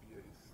Bier ist